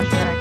dishwasher